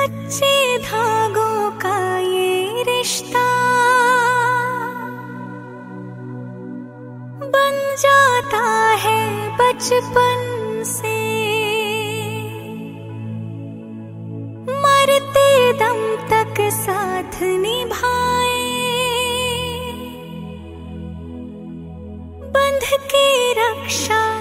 कच्चे धागों का ये रिश्ता। बन जाता है बचपन से। मरते दम तक साथ निभाए। बंध के रक्षा